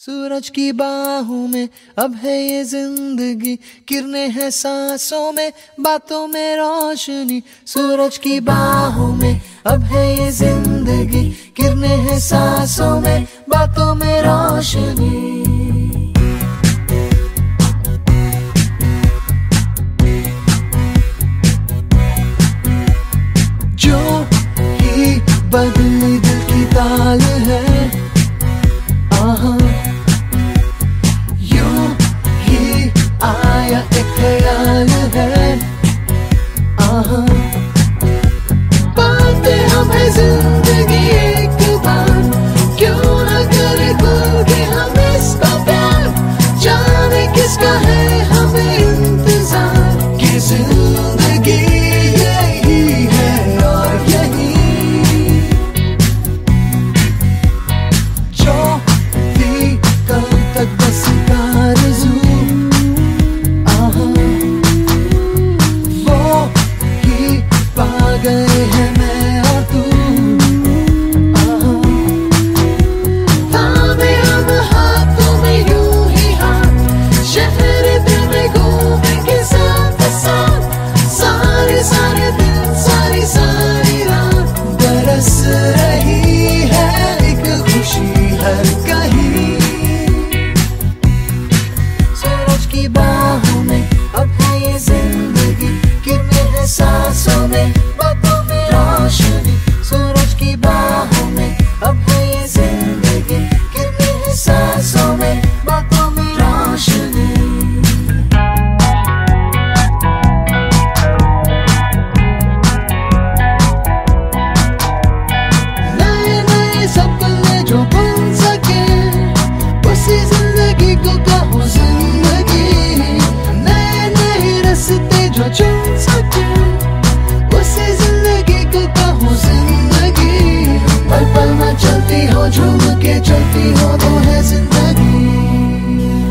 सूरज की बाहों में, अब है ये ज़िंदगी। किरने हैं सांसों में, बातों में रोशनी। सूरज की बाहों में, अब है ये ज़िंदगी। किरने हैं सांसों में, बातों में रोशनी। जो ही बदली दिल की ताल है, आहा Hey, झूम के चलती हो तो है ज़िंदगी।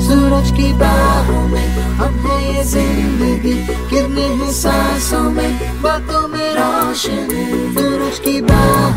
सूरज की बाहों में अपने है ये ज़िंदगी। कितने सांसों में बातों में रोशनी। सूरज की बाहों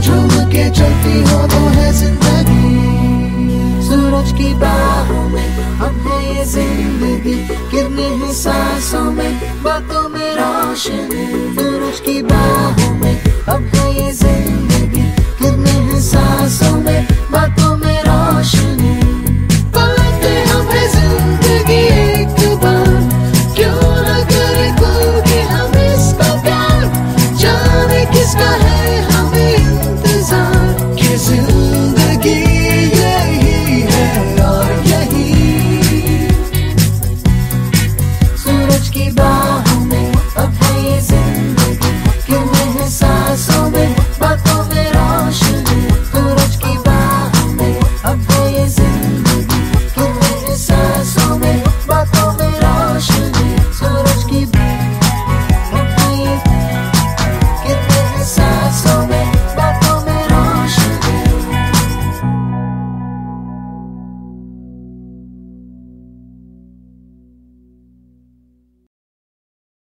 झूम के चलती हो तो है ज़िंदगी। सूरज की बाहों में अब है ये ज़िंदगी। कितने हैं सांसों में, बातों में रोशनी। सूरज की बाहों में अब है ये ज़िंदगी। कितने हैं सांसों